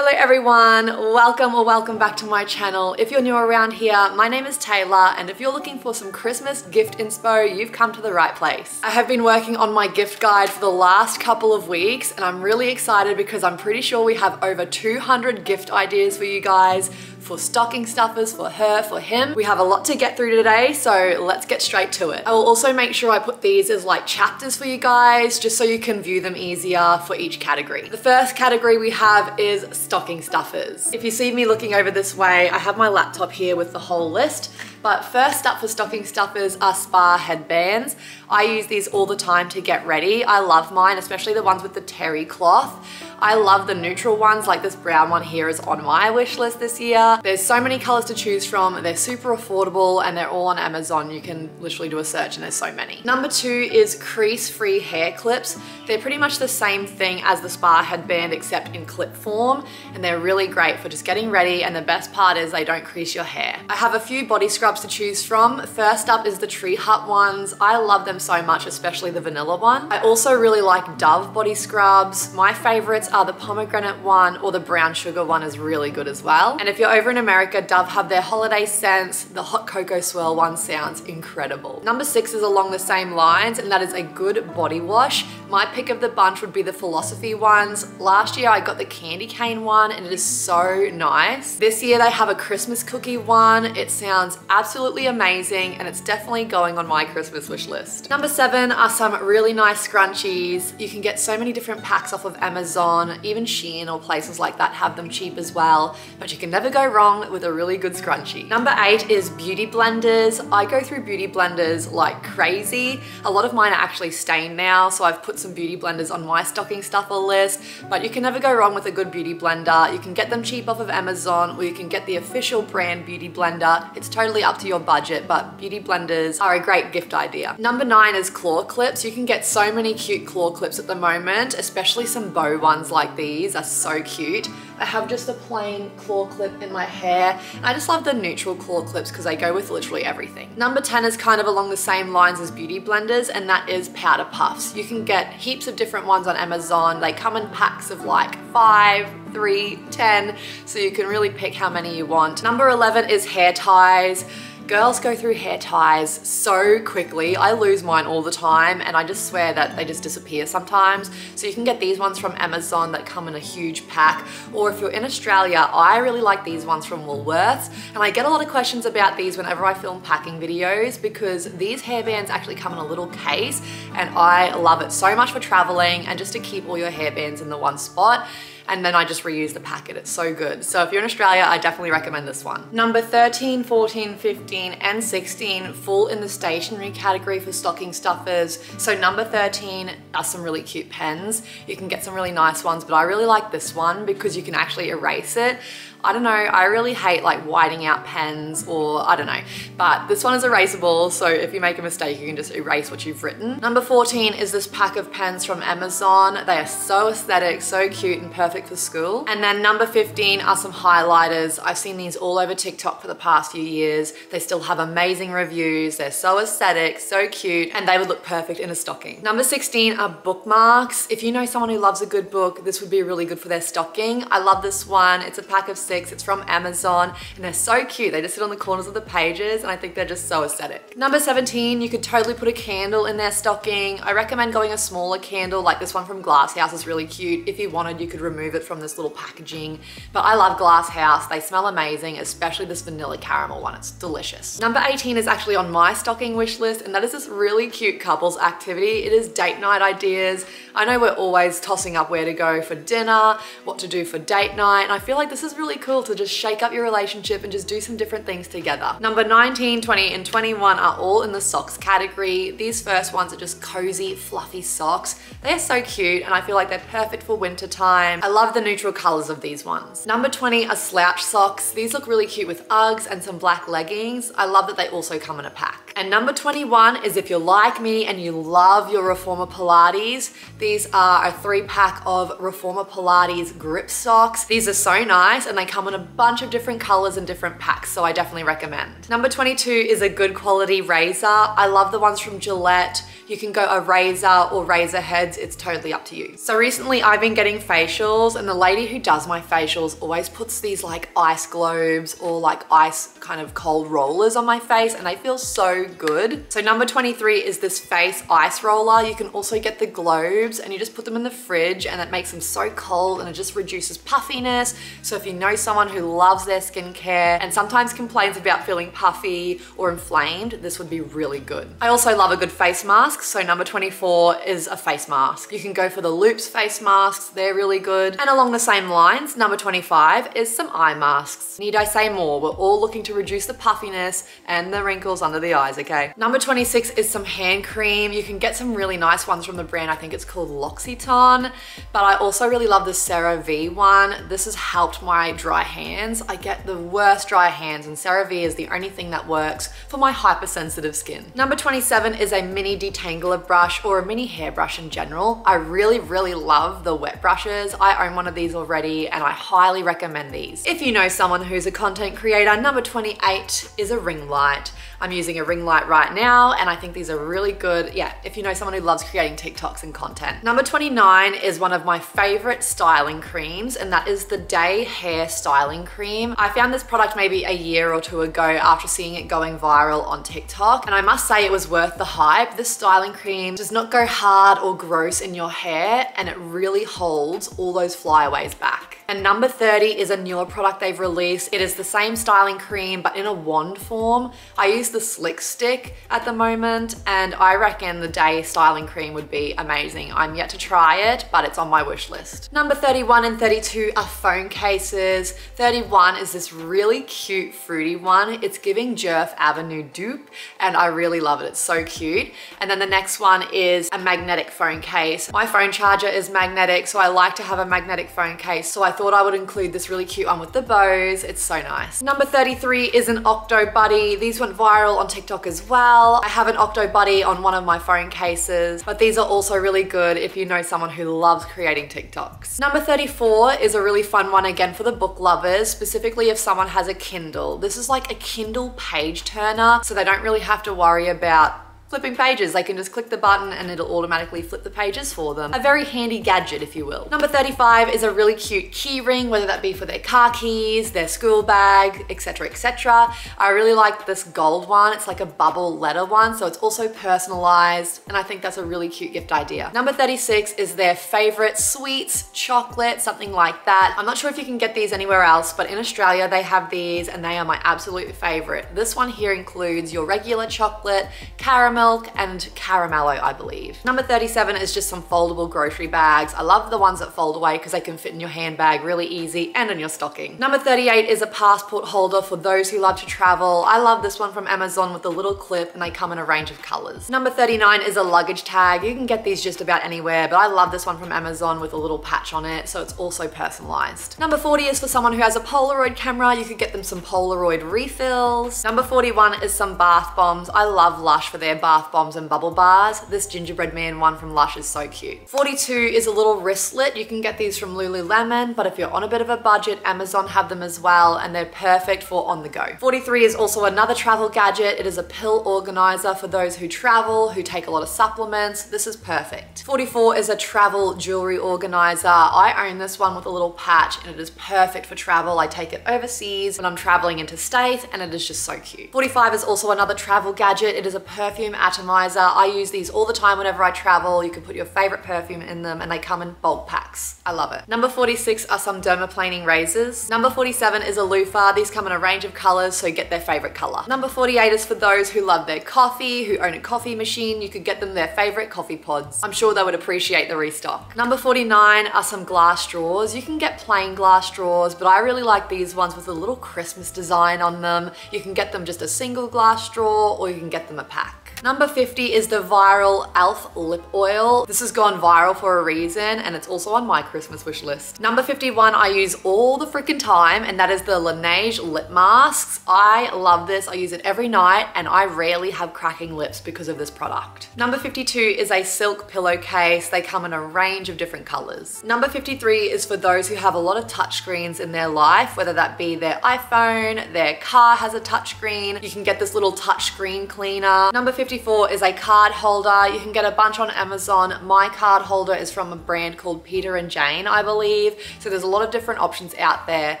Hello everyone, welcome or welcome back to my channel. If you're new around here, my name is Taylah and if you're looking for some Christmas gift inspo, you've come to the right place. I have been working on my gift guide for the last couple of weeks and I'm really excited because I'm pretty sure we have over 200 gift ideas for you guys for stocking stuffers for her, for him. We have a lot to get through today, so let's get straight to it. I will also make sure I put these as like chapters for you guys, just so you can view them easier for each category. The first category we have is stocking stuffers. If you see me looking over this way, I have my laptop here with the whole list. But first up for stocking stuffers are spa headbands. I use these all the time to get ready. I love mine, especially the ones with the terry cloth. I love the neutral ones, like this brown one here is on my wish list this year. There's so many colors to choose from. They're super affordable and they're all on Amazon. You can literally do a search and there's so many. Number two is crease-free hair clips. They're pretty much the same thing as the spa headband except in clip form and they're really great for just getting ready and the best part is they don't crease your hair. I have a few body scrubs to choose from. First up is the Tree Hut ones. I love them so much, especially the vanilla one. I also really like Dove body scrubs. My favorites are the pomegranate one or the brown sugar one is really good as well. And if you're over in America, Dove have their holiday scents. The hot cocoa swirl one sounds incredible. Number six is along the same lines and that is a good body wash. My pick of the bunch would be the Philosophy ones. Last year I got the candy cane one and it is so nice. This year they have a Christmas cookie one. It sounds absolutely amazing and it's definitely going on my Christmas wish list. Number seven are some really nice scrunchies. You can get so many different packs off of Amazon, even Shein or places like that have them cheap as well, but you can never go wrong with a really good scrunchie. Number eight is beauty blenders. I go through beauty blenders like crazy. A lot of mine are actually stained now, so I've put some beauty blenders on my stocking stuffer list, but you can never go wrong with a good beauty blender. You can get them cheap off of Amazon or you can get the official brand beauty blender. It's totally up to your budget, but beauty blenders are a great gift idea. Number nine is claw clips. You can get so many cute claw clips at the moment, especially some bow ones like these are so cute. I have just a plain claw clip in my hair. I just love the neutral claw clips because they go with literally everything. Number 10 is kind of along the same lines as beauty blenders and that is powder puffs. You can get heaps of different ones on Amazon. They come in packs of like five, three, ten, so you can really pick how many you want. Number 11 is hair ties. Girls go through hair ties so quickly. I lose mine all the time and I just swear that they just disappear sometimes. So you can get these ones from Amazon that come in a huge pack. Or if you're in Australia, I really like these ones from Woolworths. And I get a lot of questions about these whenever I film packing videos because these hairbands actually come in a little case and I love it so much for traveling and just to keep all your hairbands in the one spot and then I just reuse the packet. It's so good. So if you're in Australia, I definitely recommend this one. Number 13, 14, 15, and 16 fall in the stationery category for stocking stuffers. So number 13 are some really cute pens. You can get some really nice ones, but I really like this one because you can actually erase it. I don't know, I really hate like whiting out pens or I don't know, but this one is erasable, so if you make a mistake, you can just erase what you've written. Number 14 is this pack of pens from Amazon. They are so aesthetic, so cute and perfect for school. And then number 15 are some highlighters. I've seen these all over TikTok for the past few years. They still have amazing reviews. They're so aesthetic, so cute, and they would look perfect in a stocking. Number 16 are bookmarks. If you know someone who loves a good book, this would be really good for their stocking. I love this one. It's a pack of six. It's from Amazon and they're so cute. They just sit on the corners of the pages and I think they're just so aesthetic. Number 17, you could totally put a candle in their stocking. I recommend going a smaller candle like this one from Glasshouse is really cute. If you wanted, you could remove it from this little packaging. But I love Glass House. They smell amazing, especially this vanilla caramel one. It's delicious. Number 18 is actually on my stocking wish list and that is this really cute couples activity. It is date night ideas. I know we're always tossing up where to go for dinner, what to do for date night, and I feel like this is really cool to just shake up your relationship and just do some different things together. Number 19, 20, and 21 are all in the socks category. These first ones are just cozy, fluffy socks. They're so cute, and I feel like they're perfect for winter time. I love the neutral colors of these ones. Number 20 are slouch socks. These look really cute with Uggs and some black leggings. I love that they also come in a pack. And number 21 is if you're like me and you love your Reformer Pilates, these are a three pack of Reformer Pilates grip socks. These are so nice and they come in a bunch of different colors and different packs, so I definitely recommend. Number 22 is a good quality razor. I love the ones from Gillette. You can go a razor or razor heads, it's totally up to you. So recently I've been getting facials and the lady who does my facials always puts these like ice globes or like ice kind of cold rollers on my face and they feel so good. So number 23 is this face ice roller. You can also get the globes and you just put them in the fridge and it makes them so cold and it just reduces puffiness. So if you know someone who loves their skincare and sometimes complains about feeling puffy or inflamed, this would be really good. I also love a good face mask. So number 24 is a face mask. You can go for the Loops face masks. They're really good. And along the same lines, number 25 is some eye masks. Need I say more? We're all looking to reduce the puffiness and the wrinkles under the eyes, okay? Number 26 is some hand cream. You can get some really nice ones from the brand. I think it's called L'Occitane, but I also really love the CeraVe one. This has helped my dry hands. I get the worst dry hands and CeraVe is the only thing that works for my hypersensitive skin. Number 27 is a mini detangler brush or a mini hairbrush in general. I really, really love the wet brushes. I own one of these already and I highly recommend these. If you know someone who's a content creator, number 28 is a ring light. I'm using a ring light right now and I think these are really good. Yeah, if you know someone who loves creating TikToks and content. Number 29 is one of my favorite styling creams and that is the Dae Hair Styling Cream. I found this product maybe a year or two ago after seeing it going viral on TikTok and I must say it was worth the hype. This styling cream does not go hard or gross in your hair and it really holds all those flyaways back. And number 30 is a newer product they've released. It is the same styling cream, but in a wand form. I use the Slick Stick at the moment, and I reckon the Dae styling cream would be amazing. I'm yet to try it, but it's on my wish list. Number 31 and 32 are phone cases. 31 is this really cute fruity one. It's giving Jerf Avenue dupe, and I really love it. It's so cute. And then the next one is a magnetic phone case. My phone charger is magnetic, so I like to have a magnetic phone case. So I thought I would include this really cute one with the bows. It's so nice. Number 33 is an Octo Buddy. These went viral on TikTok as well. I have an Octo Buddy on one of my phone cases, but these are also really good if you know someone who loves creating TikToks. Number 34 is a really fun one again for the book lovers, specifically if someone has a Kindle. This is like a Kindle page turner, so they don't really have to worry about flipping pages. They can just click the button and it'll automatically flip the pages for them. A very handy gadget, if you will. Number 35 is a really cute key ring, whether that be for their car keys, their school bag, etc, etc. I really like this gold one. It's like a bubble letter one, so it's also personalized, and I think that's a really cute gift idea. Number 36 is their favorite sweets, chocolate, something like that. I'm not sure if you can get these anywhere else, but in Australia they have these and they are my absolute favorite. This one here includes your regular chocolate, caramel, milk and caramello, I believe. Number 37 is just some foldable grocery bags. I love the ones that fold away because they can fit in your handbag really easy and in your stocking. Number 38 is a passport holder for those who love to travel. I love this one from Amazon with a little clip and they come in a range of colors. Number 39 is a luggage tag. You can get these just about anywhere, but I love this one from Amazon with a little patch on it, so it's also personalized. Number 40 is for someone who has a Polaroid camera. You could get them some Polaroid refills. Number 41 is some bath bombs. I love Lush for their bath bath bombs and bubble bars. This gingerbread man one from Lush is so cute. 42 is a little wristlet. You can get these from Lululemon, but if you're on a bit of a budget, Amazon have them as well, and they're perfect for on the go. 43 is also another travel gadget. It is a pill organizer for those who travel, who take a lot of supplements. This is perfect. 44 is a travel jewelry organizer. I own this one with a little patch and it is perfect for travel. I take it overseas when I'm traveling interstate and it is just so cute. 45 is also another travel gadget. It is a perfume atomizer. I use these all the time whenever I travel. You can put your favorite perfume in them and they come in bulk packs. I love it. Number 46 are some dermaplaning razors. Number 47 is a loofah. These come in a range of colors, so get their favorite color. Number 48 is for those who love their coffee, who own a coffee machine. You could get them their favorite coffee pods. I'm sure they would appreciate the restock. Number 49 are some glass straws. You can get plain glass straws, but I really like these ones with a little Christmas design on them. You can get them just a single glass straw or you can get them a pack. Number 50 is the viral e.l.f. lip oil. This has gone viral for a reason and it's also on my Christmas wish list. Number 51 I use all the freaking time and that is the Laneige lip masks. I love this. I use it every night and I rarely have cracking lips because of this product. Number 52 is a silk pillowcase. They come in a range of different colors. Number 53 is for those who have a lot of touchscreens in their life, whether that be their iPhone, their car has a touchscreen. You can get this little touchscreen cleaner. Number 54 is a card holder. You can get a bunch on Amazon. My card holder is from a brand called Peta and Jain, I believe. So there's a lot of different options out there,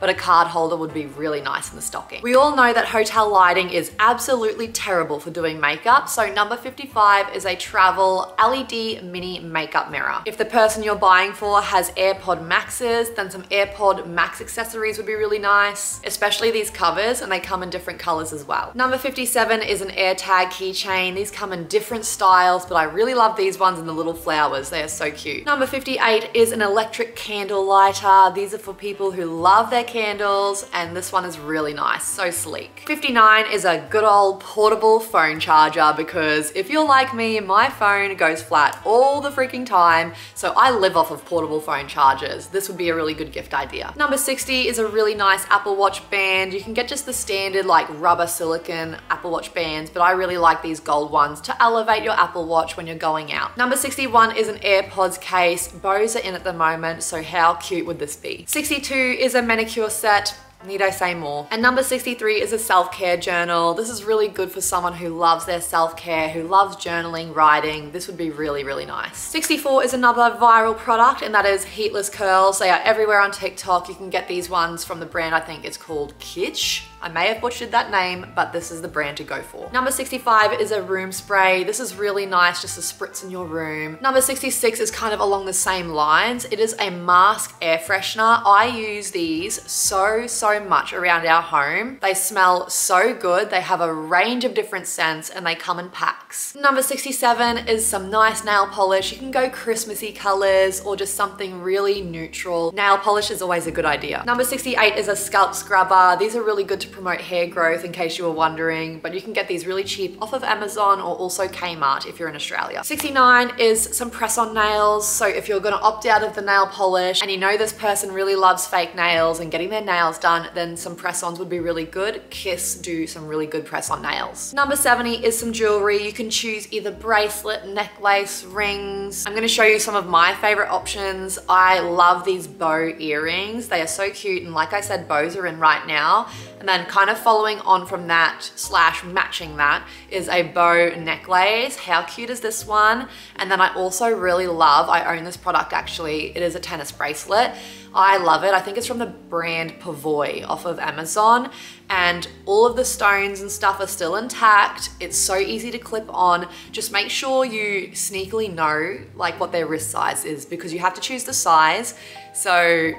but a card holder would be really nice in the stocking. We all know that hotel lighting is absolutely terrible for doing makeup. So number 55 is a travel LED mini makeup mirror. If the person you're buying for has AirPod Maxes, then some AirPod Max accessories would be really nice, especially these covers and they come in different colors as well. Number 57 is an AirTag keychain. These come in different styles, but I really love these ones and the little flowers. They are so cute. Number 58 is an electric candle lighter. These are for people who love their candles and this one is really nice, so sleek. 59 is a good old portable phone charger because if you're like me, my phone goes flat all the freaking time, so I live off of portable phone chargers. This would be a really good gift idea. Number 60 is a really nice Apple Watch band. You can get just the standard like rubber silicone Apple Watch bands, but I really like these gold ones to elevate your Apple Watch when you're going out. Number 61 is an AirPods case. Bows are in at the moment, so how cute would this be? 62 is a manicure set. Need I say more? And number 63 is a self-care journal. This is really good for someone who loves their self-care, who loves journaling, writing. This would be really, really nice. 64 is another viral product and that is heatless curls. They are everywhere on TikTok. You can get these ones from the brand, I think it's called Kitsch. I may have butchered that name, but this is the brand to go for. Number 65 is a room spray. This is really nice just to spritz in your room. Number 66 is kind of along the same lines. It is a mask air freshener. I use these so, so much around our home. They smell so good. They have a range of different scents and they come in packs. Number 67 is some nice nail polish. You can go Christmassy colors or just something really neutral. Nail polish is always a good idea. Number 68 is a scalp scrubber. These are really good to promote hair growth in case you were wondering, but you can get these really cheap off of Amazon or also Kmart if you're in Australia. 69 is some press-on nails. So if you're gonna opt out of the nail polish and you know this person really loves fake nails and getting their nails done, then some press-ons would be really good. Kiss do some really good press-on nails. Number 70 is some jewelry. You can choose either bracelet, necklace, rings. I'm gonna show you some of my favorite options. I love these bow earrings. They are so cute and like I said, bows are in right now. And then kind of following on from that slash matching that is a bow necklace. How cute is this one? And then I also really love, I own this product actually, it is a tennis bracelet. I love it. I think it's from the brand Pavoi off of Amazon and all of the stones and stuff are still intact. It's so easy to clip on. Just make sure you sneakily know like what their wrist size is because you have to choose the size. So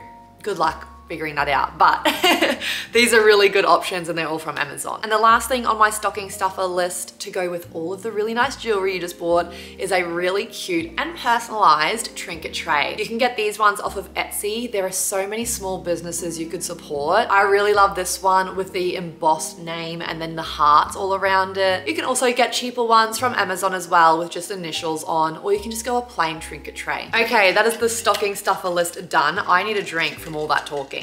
good luck figuring that out. But these are really good options and they're all from Amazon. And the last thing on my stocking stuffer list to go with all of the really nice jewelry you just bought is a really cute and personalized trinket tray. You can get these ones off of Etsy. There are so many small businesses you could support. I really love this one with the embossed name and then the hearts all around it. You can also get cheaper ones from Amazon as well with just initials on, or you can just go a plain trinket tray. Okay, that is the stocking stuffer list done. I need a drink from all that talking.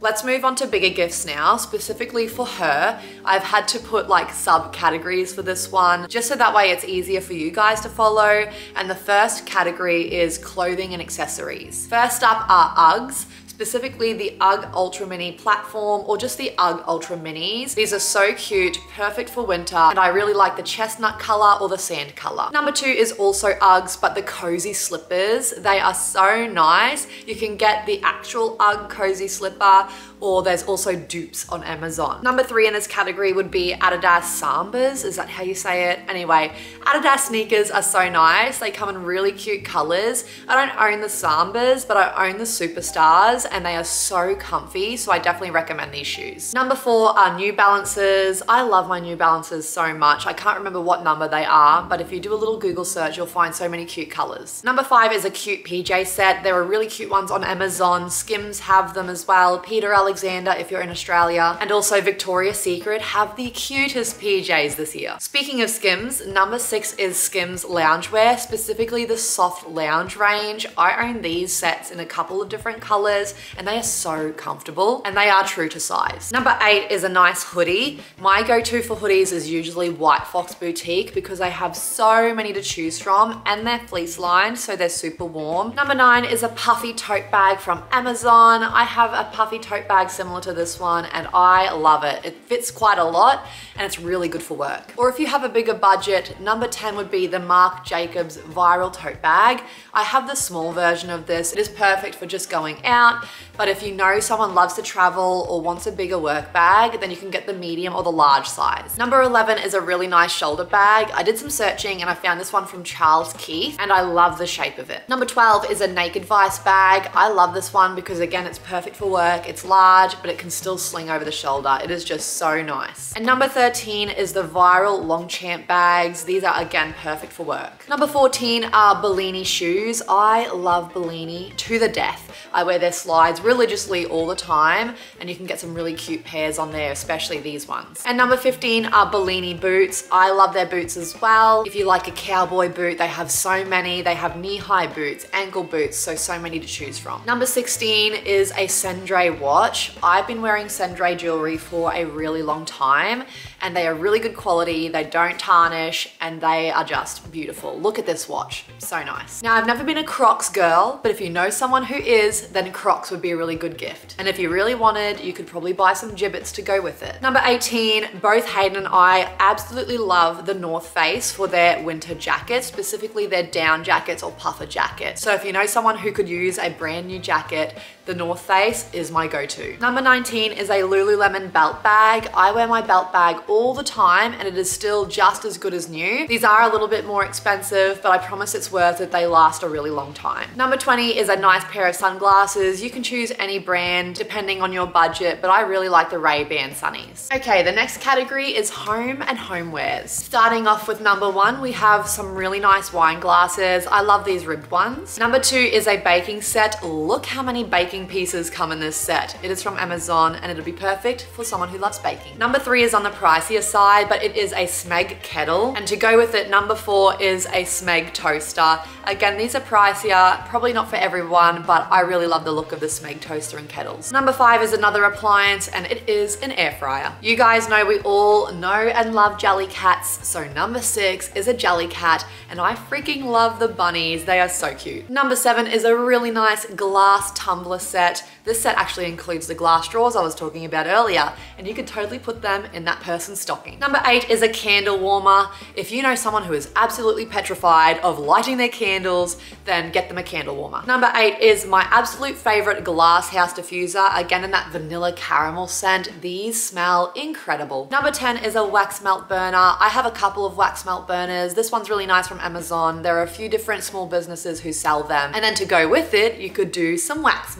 Let's move on to bigger gifts now, specifically for her. I've had to put like subcategories for this one, just so that way it's easier for you guys to follow. And the first category is clothing and accessories. First up are Uggs specifically the UGG Ultra Mini platform or just the UGG Ultra Minis. These are so cute, perfect for winter, and I really like the chestnut color or the sand color. Number two is also Uggs, but the cozy slippers. They are so nice. You can get the actual UGG cozy slipper or there's also dupes on Amazon. Number three in this category would be Adidas Sambas. Is that how you say it? Anyway, Adidas sneakers are so nice. They come in really cute colors. I don't own the Sambas, but I own the Superstars and they are so comfy. So I definitely recommend these shoes. Number four are New Balances. I love my New Balances so much. I can't remember what number they are, but if you do a little Google search, you'll find so many cute colors. Number five is a cute PJ set. There are really cute ones on Amazon. Skims have them as well. Peter Alexander if you're in Australia. And also Victoria's Secret have the cutest PJs this year. Speaking of Skims, number six is Skims loungewear, specifically the soft lounge range. I own these sets in a couple of different colors and they are so comfortable and they are true to size. Number eight is a nice hoodie. My go-to for hoodies is usually White Fox Boutique because they have so many to choose from and they're fleece lined so they're super warm. Number nine is a puffy tote bag from Amazon. I have a puffy tote bag similar to this one and I love it. It fits quite a lot and it's really good for work. Or if you have a bigger budget, number 10 would be the Marc Jacobs Viral Tote Bag. I have the small version of this. It is perfect for just going out, but if you know someone loves to travel or wants a bigger work bag, then you can get the medium or the large size. Number 11 is a really nice shoulder bag. I did some searching and I found this one from Charles Keith and I love the shape of it. Number 12 is a Naked Vice bag. I love this one because again, it's perfect for work. It's large, but it can still sling over the shoulder. It is just so nice. And number 13 is the Viral Longchamp bags. These are again perfect for work. Number 14 are Billini shoes. I love Billini to the death. I wear their slides religiously all the time and you can get some really cute pairs on there, especially these ones. And number 15 are Billini boots. I love their boots as well. If you like a cowboy boot, they have so many. They have knee-high boots, ankle boots, so, so many to choose from. Number 16 is a Cendré watch. I've been wearing Cendré jewelry for a really long time and they are really good quality. They don't tarnish and they are just beautiful. Look at this watch, so nice. Now I've never been a Crocs girl, but if you know someone who is, then Crocs would be really good gift. And if you really wanted, you could probably buy some Jibbitz to go with it. Number 18, both Hayden and I absolutely love the North Face for their winter jackets, specifically their down jackets or puffer jackets. So if you know someone who could use a brand new jacket, the North Face is my go-to. Number 19 is a Lululemon belt bag. I wear my belt bag all the time and it is still just as good as new. These are a little bit more expensive, but I promise it's worth it. They last a really long time. Number 20 is a nice pair of sunglasses. You can choose any brand depending on your budget, but I really like the Ray-Ban Sunnies. Okay, the next category is home and homewares. Starting off with number one, we have some really nice wine glasses. I love these ribbed ones. Number two is a baking set. Look how many baking baking pieces come in this set. It is from Amazon and it'll be perfect for someone who loves baking. Number three is on the pricier side, but it is a Smeg kettle. And to go with it, number four is a Smeg toaster. Again, these are pricier, probably not for everyone, but I really love the look of the Smeg toaster and kettles. Number five is another appliance and it is an air fryer. You guys know we all know and love Jellycats, so number six is a Jellycat and I freaking love the bunnies. They are so cute. Number seven is a really nice glass tumbler set. This set actually includes the glass drawers I was talking about earlier, and you could totally put them in that person's stocking. Number eight is a candle warmer. If you know someone who is absolutely petrified of lighting their candles, then get them a candle warmer. Number eight is my absolute favorite glass house diffuser, again in that vanilla caramel scent. These smell incredible. Number 10 is a wax melt burner. I have a couple of wax melt burners. This one's really nice from Amazon. There are a few different small businesses who sell them. And then to go with it, you could do some wax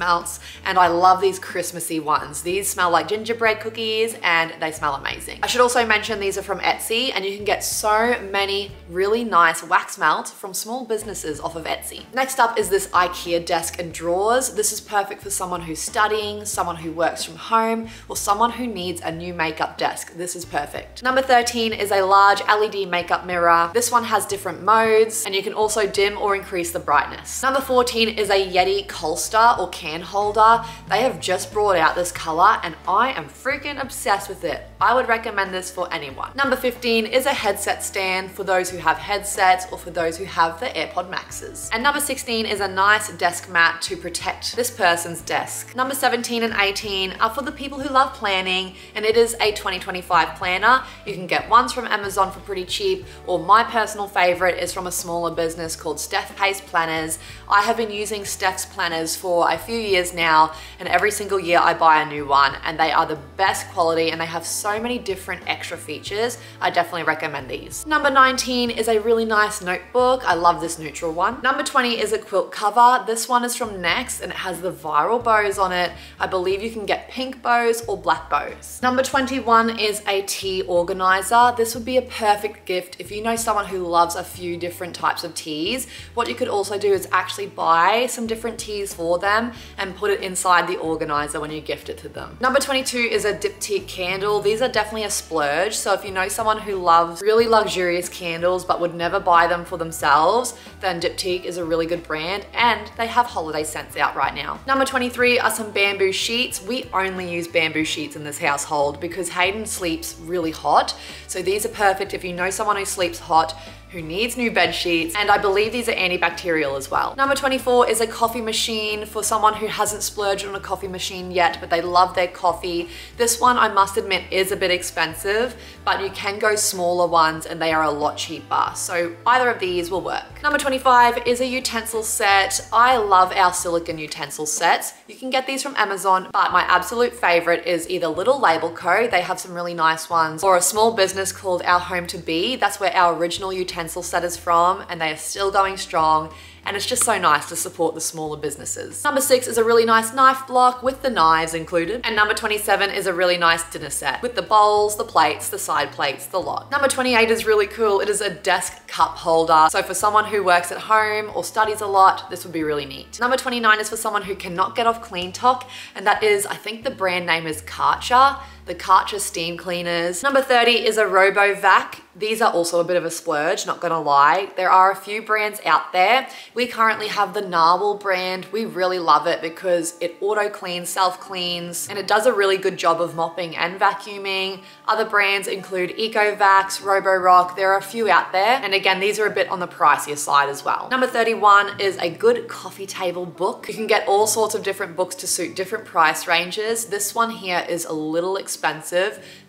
and I love these Christmassy ones. These smell like gingerbread cookies and they smell amazing. I should also mention these are from Etsy and you can get so many really nice wax melts from small businesses off of Etsy. Next up is this IKEA desk and drawers. This is perfect for someone who's studying, someone who works from home, or someone who needs a new makeup desk. This is perfect. Number 13 is a large LED makeup mirror. This one has different modes and you can also dim or increase the brightness. Number 14 is a Yeti Colster or can holder. They have just brought out this color and I am freaking obsessed with it. I would recommend this for anyone. Number 15 is a headset stand for those who have headsets or for those who have the AirPod Maxes. And number 16 is a nice desk mat to protect this person's desk. Number 17 and 18 are for the people who love planning and it is a 2025 planner. You can get ones from Amazon for pretty cheap or my personal favorite is from a smaller business called Steph Pase Planners. I have been using Steph's planners for a few years now and every single year I buy a new one and they are the best quality and they have so many different extra features, I definitely recommend these. Number 19 is a really nice notebook. I love this neutral one. Number 20 is a quilt cover. This one is from Next and it has the viral bows on it. I believe you can get pink bows or black bows. Number 21 is a tea organizer. This would be a perfect gift if you know someone who loves a few different types of teas. What you could also do is actually buy some different teas for them and put it inside the organizer when you gift it to them. Number 22 is a diptyque candle. These are definitely a splurge. So if you know someone who loves really luxurious candles but would never buy them for themselves, then Diptyque is a really good brand and they have holiday scents out right now. Number 23 are some bamboo sheets. We only use bamboo sheets in this household because Hayden sleeps really hot. So these are perfect if you know someone who sleeps hot who needs new bed sheets, and I believe these are antibacterial as well. Number 24 is a coffee machine for someone who hasn't splurged on a coffee machine yet, but they love their coffee. This one, I must admit, is a bit expensive, but you can go smaller ones and they are a lot cheaper. So either of these will work. Number 25 is a utensil set. I love our silicone utensil sets. You can get these from Amazon, but my absolute favorite is either Little Label Co. They have some really nice ones, or a small business called Our Home to Be. That's where our original utensil utensil setters from and they are still going strong and it's just so nice to support the smaller businesses. Number six is a really nice knife block with the knives included. And number 27 is a really nice dinner set with the bowls, the plates, the side plates, the lot. Number 28 is really cool. It is a desk cup holder. So for someone who works at home or studies a lot, this would be really neat. Number 29 is for someone who cannot get off CleanTok and that is, I think the brand name is Karcher the Karcher steam cleaners. Number 30 is a RoboVac. These are also a bit of a splurge, not gonna lie. There are a few brands out there. We currently have the Narwhal brand. We really love it because it auto cleans, self cleans, and it does a really good job of mopping and vacuuming. Other brands include EcoVacs, Roborock. There are a few out there. And again, these are a bit on the pricier side as well. Number 31 is a good coffee table book. You can get all sorts of different books to suit different price ranges. This one here is a little expensive,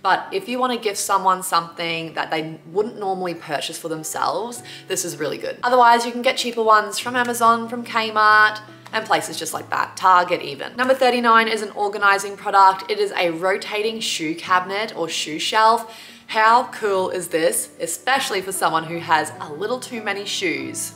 but if you want to give someone something that they wouldn't normally purchase for themselves, this is really good. Otherwise, you can get cheaper ones from Amazon, from Kmart, and places just like that, Target even. Number 39 is an organizing product. It is a rotating shoe cabinet or shoe shelf. How cool is this, especially for someone who has a little too many shoes?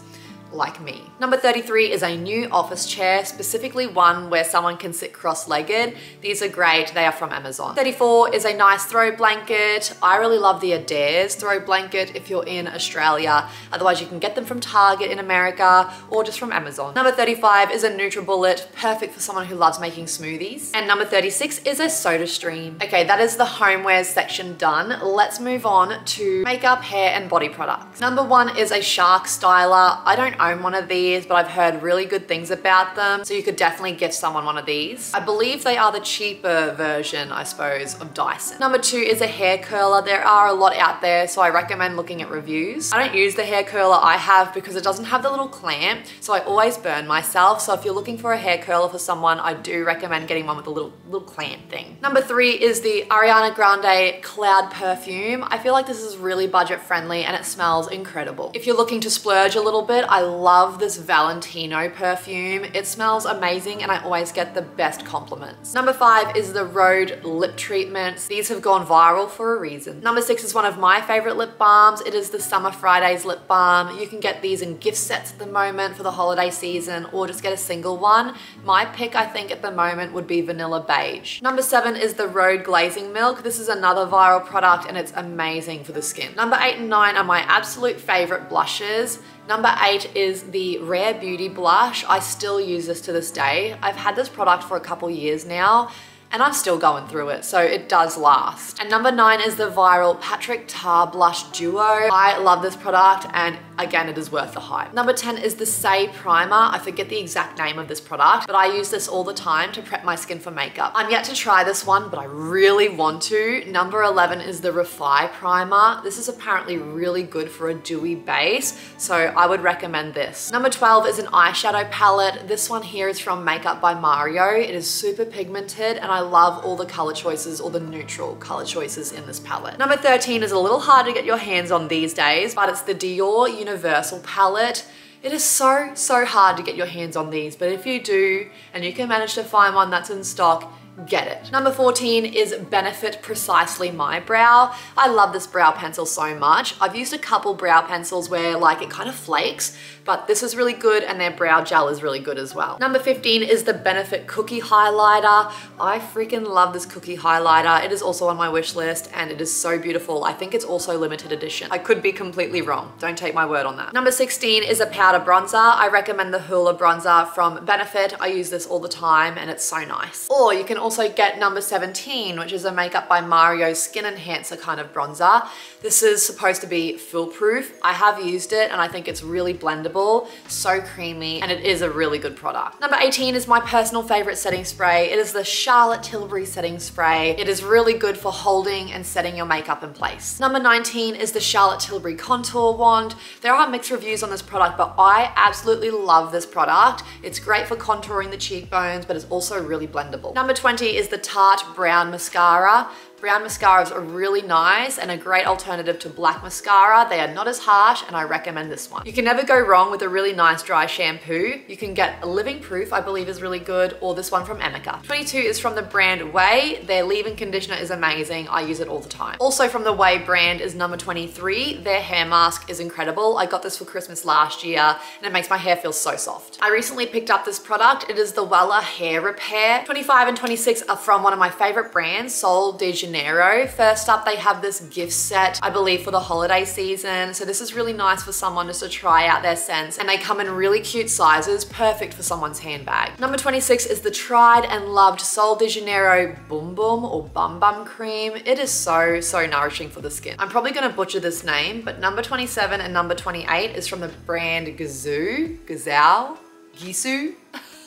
like me. Number 33 is a new office chair, specifically one where someone can sit cross-legged. These are great, they are from Amazon. 34 is a nice throw blanket. I really love the Adairs throw blanket if you're in Australia. Otherwise you can get them from Target in America or just from Amazon. Number 35 is a NutriBullet, perfect for someone who loves making smoothies. And number 36 is a SodaStream. Okay, that is the homewares section done. Let's move on to makeup, hair, and body products. Number one is a Shark Styler. I don't own one of these, but I've heard really good things about them. So you could definitely gift someone one of these. I believe they are the cheaper version, I suppose, of Dyson. Number two is a hair curler. There are a lot out there, so I recommend looking at reviews. I don't use the hair curler I have because it doesn't have the little clamp, so I always burn myself. So if you're looking for a hair curler for someone, I do recommend getting one with a little, little clamp thing. Number three is the Ariana Grande Cloud Perfume. I feel like this is really budget friendly and it smells incredible. If you're looking to splurge a little bit, I love this Valentino perfume. It smells amazing and I always get the best compliments. Number five is the Rhode lip treatments. These have gone viral for a reason. Number six is one of my favorite lip balms. It is the Summer Fridays lip balm. You can get these in gift sets at the moment for the holiday season or just get a single one. My pick, I think at the moment would be Vanilla Beige. Number seven is the Rhode Glazing Milk. This is another viral product and it's amazing for the skin. Number eight and nine are my absolute favorite blushes. Number eight is the Rare Beauty Blush. I still use this to this day. I've had this product for a couple years now and I'm still going through it, so it does last. And number nine is the viral Patrick Ta Blush Duo. I love this product and again, it is worth the hype. Number 10 is the Saie Primer. I forget the exact name of this product, but I use this all the time to prep my skin for makeup. I'm yet to try this one, but I really want to. Number 11 is the Refy Primer. This is apparently really good for a dewy base, so I would recommend this. Number 12 is an eyeshadow palette. This one here is from Makeup by Mario. It is super pigmented and I love all the color choices all the neutral color choices in this palette. Number 13 is a little hard to get your hands on these days, but it's the Dior Universal palette. It is so, so hard to get your hands on these, but if you do, and you can manage to find one that's in stock, get it. Number 14 is Benefit Precisely My Brow. I love this brow pencil so much. I've used a couple brow pencils where like it kind of flakes, but this is really good and their brow gel is really good as well. Number 15 is the Benefit Cookie Highlighter. I freaking love this cookie highlighter. It is also on my wish list and it is so beautiful. I think it's also limited edition. I could be completely wrong. Don't take my word on that. Number 16 is a powder bronzer. I recommend the Hoola bronzer from Benefit. I use this all the time and it's so nice. Or you can also get number 17, which is a Makeup by Mario Skin Enhancer kind of bronzer. This is supposed to be foolproof. I have used it and I think it's really blendable, so creamy, and it is a really good product. Number 18 is my personal favorite setting spray. It is the Charlotte Tilbury setting spray. It is really good for holding and setting your makeup in place. Number 19 is the Charlotte Tilbury Contour Wand. There are mixed reviews on this product, but I absolutely love this product. It's great for contouring the cheekbones, but it's also really blendable. Number 20 is the Tarte Brown Mascara. Brown mascaras are really nice and a great alternative to black mascara. They are not as harsh and I recommend this one. You can never go wrong with a really nice dry shampoo. You can get Living Proof, I believe is really good, or this one from amika. 22 is from the brand Ouai. Their leave-in conditioner is amazing. I use it all the time. Also from the Ouai brand is number 23. Their hair mask is incredible. I got this for Christmas last year and it makes my hair feel so soft. I recently picked up this product. It is the Wella Hair Repair. 25 and 26 are from one of my favorite brands, Sol de Janeiro Janeiro. First up, they have this gift set, I believe for the holiday season. So this is really nice for someone just to try out their scents and they come in really cute sizes, perfect for someone's handbag. Number 26 is the tried and loved Sol de Janeiro Bum Bum or Bum Bum Cream. It is so, so nourishing for the skin. I'm probably gonna butcher this name, but number 27 and number 28 is from the brand Gazoo, Gazal, Gisou.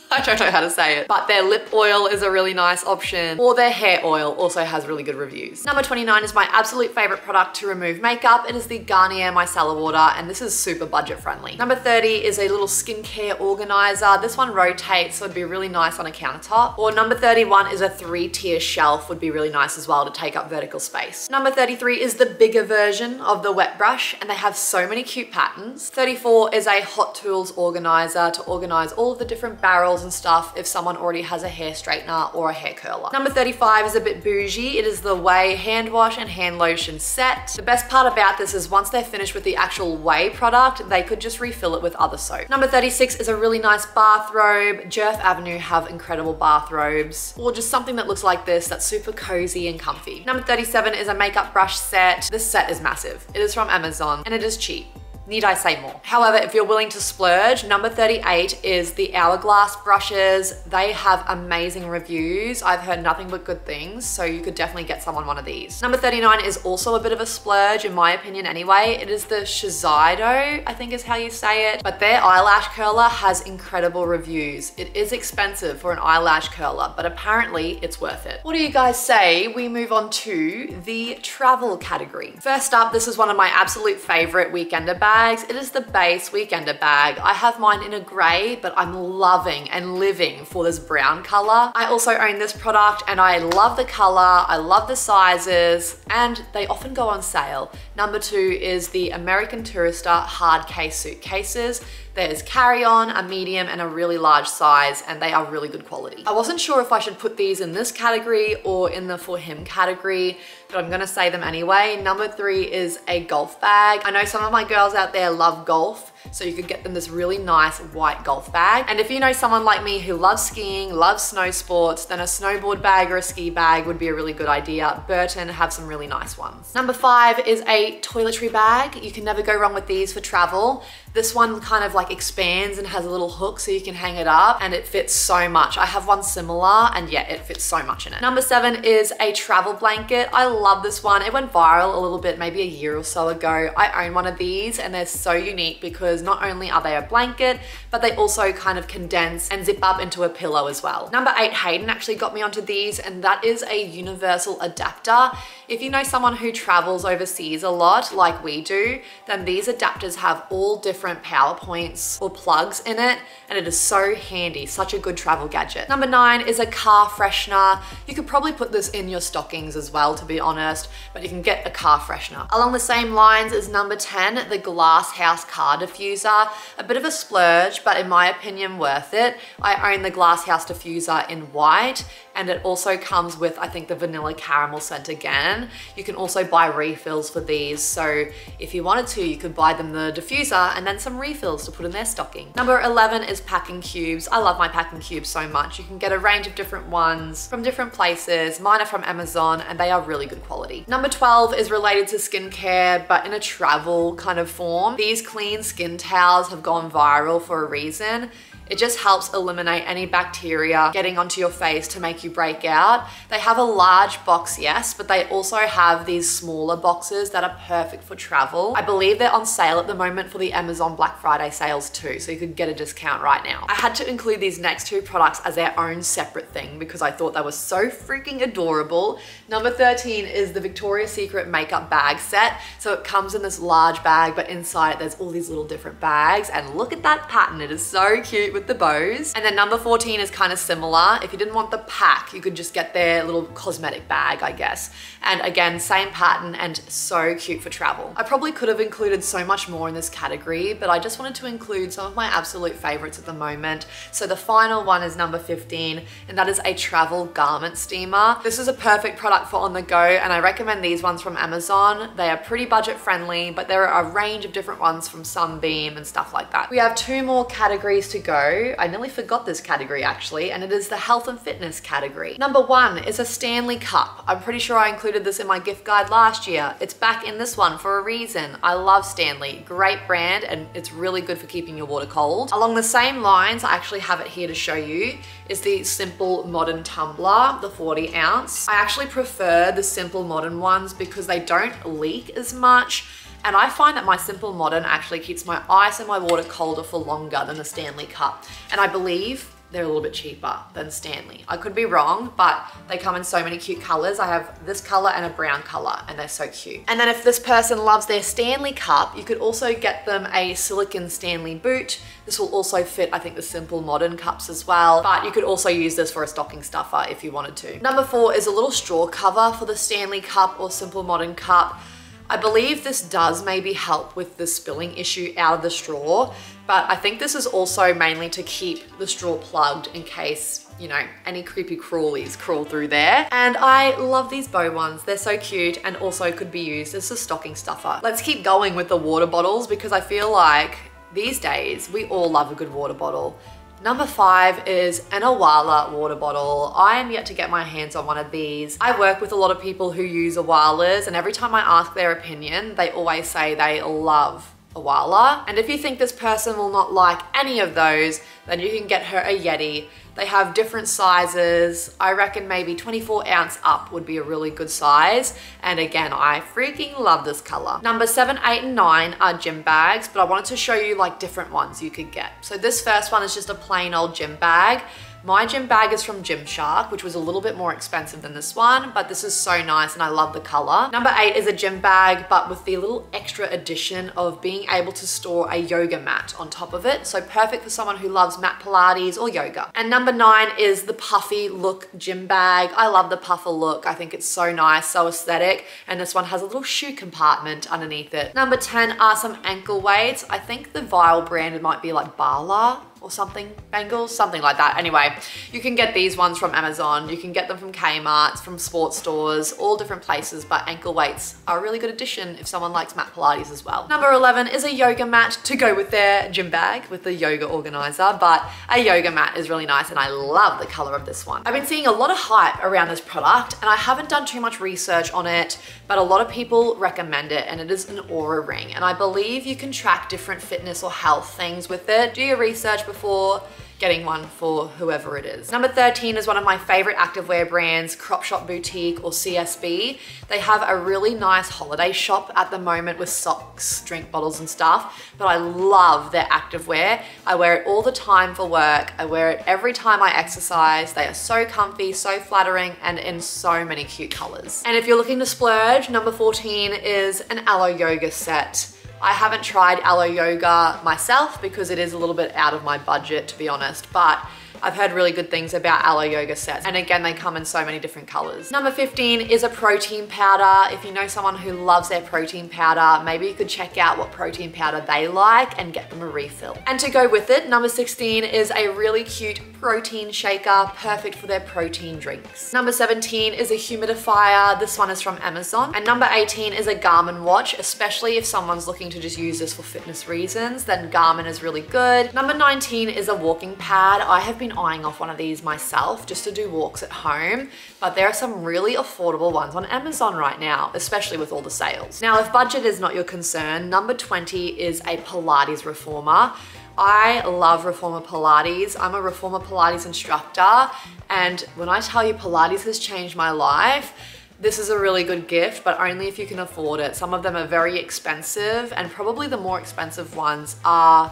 I don't know how to say it, but their lip oil is a really nice option or their hair oil also has really good reviews. Number 29 is my absolute favorite product to remove makeup. It is the Garnier Micellar Water and this is super budget friendly. Number 30 is a little skincare organizer. This one rotates so it'd be really nice on a countertop. Or number 31 is a three tier shelf would be really nice as well to take up vertical space. Number 33 is the bigger version of the wet brush and they have so many cute patterns. 34 is a Hot Tools organizer to organize all of the different barrels and stuff if someone already has a hair straightener or a hair curler. Number 35 is a bit bougie. It is the Ouai hand wash and hand lotion set. The best part about this is once they're finished with the actual Ouai product, they could just refill it with other soap. Number 36 is a really nice bathrobe. Jerf Avenue have incredible bathrobes or just something that looks like this that's super cozy and comfy. Number 37 is a makeup brush set. This set is massive. It is from Amazon and it is cheap. Need I say more? However, if you're willing to splurge, number 38 is the Hourglass brushes. They have amazing reviews. I've heard nothing but good things, so you could definitely get someone one of these. Number 39 is also a bit of a splurge, in my opinion anyway. It is the Shiseido, I think is how you say it, but their eyelash curler has incredible reviews. It is expensive for an eyelash curler, but apparently it's worth it. What do you guys say we move on to the travel category? First up, this is one of my absolute favorite weekender bags bags. It is the Béis weekender bag. I have mine in a gray, but I'm loving and living for this brown color. I also own this product and I love the color, I love the sizes, and they often go on sale. Number two is the American Tourister hard case suitcases. There's carry-on, a medium, and a really large size, and they are really good quality. I wasn't sure if I should put these in this category or in the for him category, but I'm gonna say them anyway. Number three is a golf bag. I know some of my girls out there love golf, so you could get them this really nice white golf bag. And if you know someone like me who loves skiing, loves snow sports, then a snowboard bag or a ski bag would be a really good idea. Burton have some really nice ones. Number five is a toiletry bag. You can never go wrong with these for travel. This one kind of like expands and has a little hook so you can hang it up and it fits so much. I have one similar and yeah, it fits so much in it. Number seven is a travel blanket. I love this one. It went viral a little bit, maybe a year or so ago. I own one of these and they're so unique because not only are they a blanket, but they also kind of condense and zip up into a pillow as well. Number eight, Hayden actually got me onto these and that is a universal adapter. If you know someone who travels overseas a lot like we do, then these adapters have all different power points or plugs in it and it is so handy, such a good travel gadget. Number nine is a car freshener. You could probably put this in your stockings as well to be honest, but you can get a car freshener. Along the same lines is number 10, the Glass House car diffuser. A bit of a splurge, but in my opinion worth it. I own the Glass House diffuser in white and it also comes with, I think, the vanilla caramel scent again. You can also buy refills for these, so if you wanted to, you could buy them the diffuser and then some refills to put in their stocking. Number 11 is packing cubes. I love my packing cubes so much. You can get a range of different ones from different places. Mine are from Amazon and they are really good quality. Number 12 is related to skincare, but in a travel kind of form. These clean skin towels have gone viral for a reason. It just helps eliminate any bacteria getting onto your face to make you break out. They have a large box, yes, but they also have these smaller boxes that are perfect for travel. I believe they're on sale at the moment for the Amazon Black Friday sales too, so you could get a discount right now. I had to include these next two products as their own separate thing because I thought they were so freaking adorable. Number 13 is the Victoria's Secret makeup bag set. So it comes in this large bag, but inside it there's all these little different bags and look at that pattern. It is so cute with the bows. And then number 14 is kind of similar. If you didn't want the pack, you could just get their little cosmetic bag, I guess. And again, same pattern and so cute for travel. I probably could have included so much more in this category, but I just wanted to include some of my absolute favorites at the moment. So the final one is number 15, and that is a travel garment steamer. This is a perfect product for on the go, and I recommend these ones from Amazon. They are pretty budget friendly, but there are a range of different ones from Sunbeam and stuff like that. We have two more categories to go I nearly forgot this category actually, and it is the health and fitness category. Number one is a Stanley Cup. I'm pretty sure I included this in my gift guide last year. It's back in this one for a reason. I love Stanley, great brand, and it's really good for keeping your water cold. Along the same lines, I actually have it here to show you, is the Simple Modern Tumbler, the 40 ounce. I actually prefer the Simple Modern ones because they don't leak as much and I find that my Simple Modern actually keeps my ice and my water colder for longer than the Stanley Cup. And I believe they're a little bit cheaper than Stanley. I could be wrong, but they come in so many cute colors. I have this color and a brown color and they're so cute. And then if this person loves their Stanley cup, you could also get them a silicon Stanley boot. This will also fit, I think, the simple modern cups as well, but you could also use this for a stocking stuffer if you wanted to. Number four is a little straw cover for the Stanley cup or simple modern cup. I believe this does maybe help with the spilling issue out of the straw, but I think this is also mainly to keep the straw plugged in case, you know, any creepy crawlies crawl through there. And I love these bow ones. They're so cute and also could be used as a stocking stuffer. Let's keep going with the water bottles because I feel like these days we all love a good water bottle. Number five is an Owala water bottle. I am yet to get my hands on one of these. I work with a lot of people who use Owalas and every time I ask their opinion, they always say they love Owala. And if you think this person will not like any of those, then you can get her a Yeti. They have different sizes. I reckon maybe 24 ounce up would be a really good size. And again, I freaking love this color. Number seven, eight, and nine are gym bags, but I wanted to show you like different ones you could get. So this first one is just a plain old gym bag. My gym bag is from Gymshark, which was a little bit more expensive than this one, but this is so nice and I love the color. Number eight is a gym bag, but with the little extra addition of being able to store a yoga mat on top of it. So perfect for someone who loves mat Pilates or yoga. And number nine is the puffy look gym bag. I love the puffer look. I think it's so nice, so aesthetic. And this one has a little shoe compartment underneath it. Number 10 are some ankle weights. I think the Vile brand might be like Bala or something, bangles, something like that. Anyway, you can get these ones from Amazon. You can get them from Kmart, from sports stores, all different places, but ankle weights are a really good addition if someone likes mat Pilates as well. Number 11 is a yoga mat to go with their gym bag with the yoga organizer, but a yoga mat is really nice and I love the color of this one. I've been seeing a lot of hype around this product and I haven't done too much research on it, but a lot of people recommend it and it is an Oura ring. And I believe you can track different fitness or health things with it. Do your research before getting one for whoever it is. Number 13 is one of my favorite activewear brands, Crop Shop Boutique or CSB. They have a really nice holiday shop at the moment with socks, drink bottles and stuff, but I love their activewear. I wear it all the time for work. I wear it every time I exercise. They are so comfy, so flattering, and in so many cute colors. And if you're looking to splurge, number 14 is an Alo Yoga set. I haven't tried Alo Yoga myself because it is a little bit out of my budget to be honest, but I've heard really good things about Alo Yoga sets. And again, they come in so many different colors. Number 15 is a protein powder. If you know someone who loves their protein powder, maybe you could check out what protein powder they like and get them a refill. And to go with it, number 16 is a really cute protein shaker, perfect for their protein drinks. Number 17 is a humidifier. This one is from Amazon. And number 18 is a Garmin watch, especially if someone's looking to just use this for fitness reasons, then Garmin is really good. Number 19 is a walking pad. I have been eyeing off one of these myself just to do walks at home, but there are some really affordable ones on Amazon right now, especially with all the sales. Now, if budget is not your concern, number 20 is a Pilates reformer. I love Reformer Pilates. I'm a Reformer Pilates instructor. And when I tell you Pilates has changed my life, this is a really good gift, but only if you can afford it. Some of them are very expensive and probably the more expensive ones are